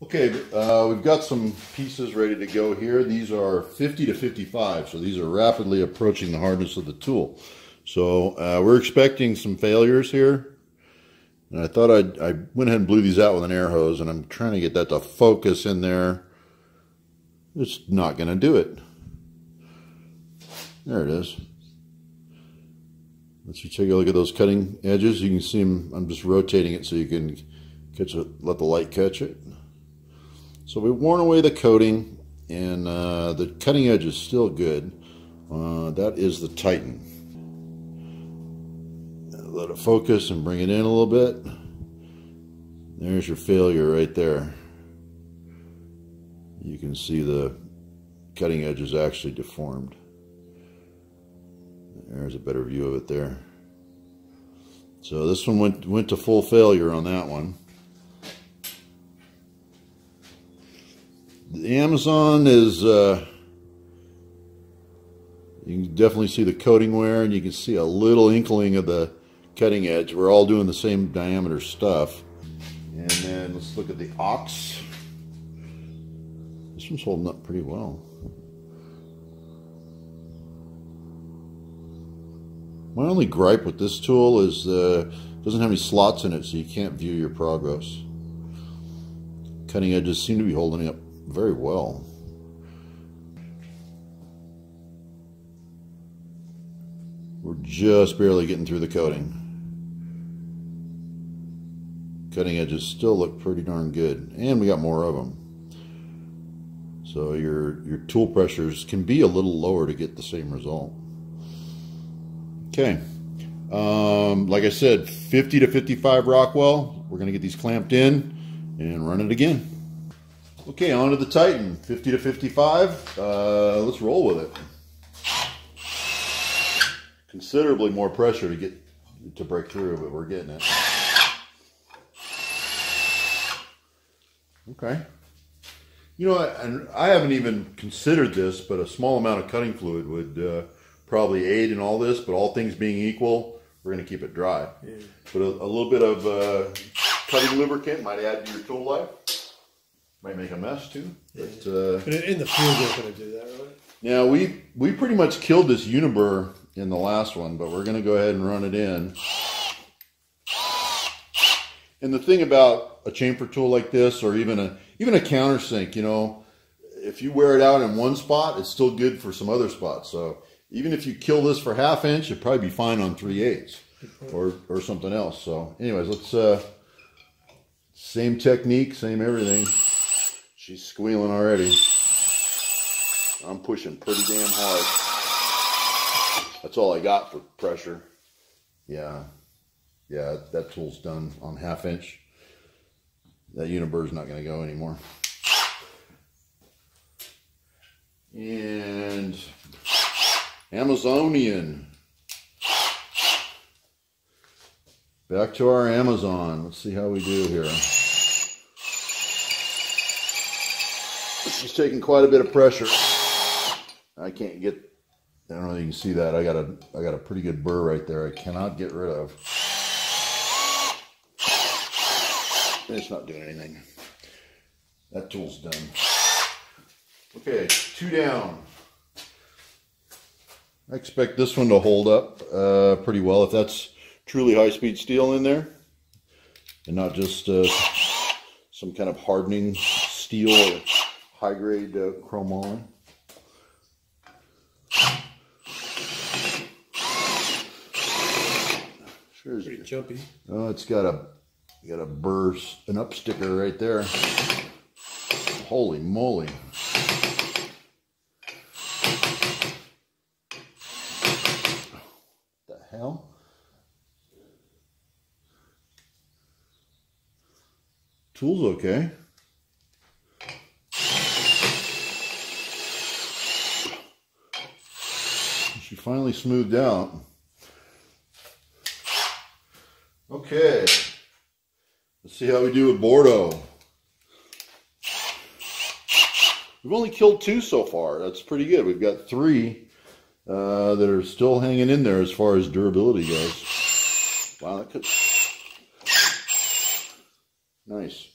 Okay, uh, we've got some pieces ready to go here. These are 50 to 55, so these are rapidly approaching the hardness of the tool. So uh, we're expecting some failures here. And I thought I'd, I went ahead and blew these out with an air hose, and I'm trying to get that to focus in there. It's not going to do it. There it is. Let's you take a look at those cutting edges. You can see them. I'm just rotating it so you can catch it, let the light catch it. So we've worn away the coating and uh, the cutting edge is still good. Uh, that is the Titan. Let it focus and bring it in a little bit. There's your failure right there. You can see the cutting edge is actually deformed. There's a better view of it there. So this one went went to full failure on that one. Amazon is, uh, you can definitely see the coating wear and you can see a little inkling of the cutting edge. We're all doing the same diameter stuff. And then let's look at the Ox. This one's holding up pretty well. My only gripe with this tool is uh, it doesn't have any slots in it so you can't view your progress. Cutting edges seem to be holding up very well. We're just barely getting through the coating. Cutting edges still look pretty darn good, and we got more of them. So your, your tool pressures can be a little lower to get the same result. Okay, um, like I said, 50 to 55 Rockwell. We're going to get these clamped in and run it again. Okay, on to the Titan, 50 to 55. Uh, let's roll with it. Considerably more pressure to get to break through, but we're getting it. Okay. You know, and I haven't even considered this, but a small amount of cutting fluid would uh, probably aid in all this. But all things being equal, we're going to keep it dry. Yeah. But a, a, little bit of uh, cutting lubricant might add to your tool life. Might make a mess too. But, uh, but in the field, they're going to do that, right? Yeah, we we pretty much killed this Uniburr in the last one, but we're going to go ahead and run it in. And the thing about a chamfer tool like this, or even a even a countersink, you know, if you wear it out in one spot, it's still good for some other spots. So even if you kill this for half inch, you'd probably be fine on three eighths or or something else. So, anyways, let's uh, same technique, same everything. She's squealing already. I'm pushing pretty damn hard. That's all I got for pressure. Yeah. Yeah, that tool's done on half inch. That Uniburr's not going to go anymore. And Amazonian. Back to our Amazon. Let's see how we do here. She's taking quite a bit of pressure. I can't get, I don't know if you can see that. I got a, I got a pretty good burr right there. I cannot get rid of. It's not doing anything. That tool's done. Okay, two down. I expect this one to hold up uh, pretty well if that's truly high-speed steel in there and not just uh, some kind of hardening steel or high-grade uh, chromoly. Sure Pretty jumpy. Oh, it's got a got a burst, an up sticker right there. Holy moly. the hell? Tool's okay. Finally smoothed out. Okay. Let's see how we do with Bordo. We've only killed two so far. That's pretty good. We've got three uh, that are still hanging in there as far as durability goes. Wow, that could... Nice.